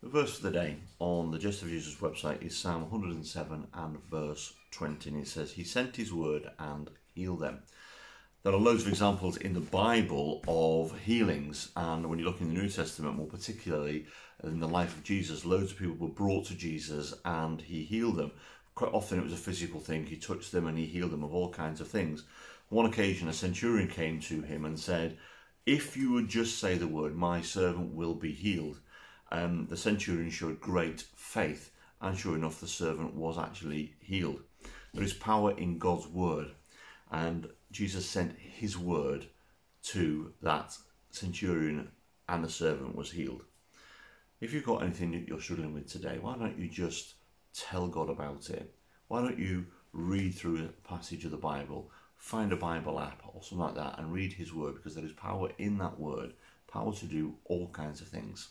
The verse for the day on the Jester for Jesus website is Psalm 107 and verse 20, and it says, He sent His word and healed them. There are loads of examples in the Bible of healings, and when you look in the New Testament, more particularly in the life of Jesus, loads of people were brought to Jesus and He healed them. Quite often it was a physical thing, He touched them and He healed them of all kinds of things. One occasion, a centurion came to Him and said, If you would just say the word, my servant will be healed um, the centurion showed great faith, and sure enough, the servant was actually healed. There is power in God's word, and Jesus sent his word to that centurion, and the servant was healed. If you've got anything that you're struggling with today, why don't you just tell God about it? Why don't you read through a passage of the Bible, find a Bible app or something like that, and read His Word because there is power in that Word, power to do all kinds of things.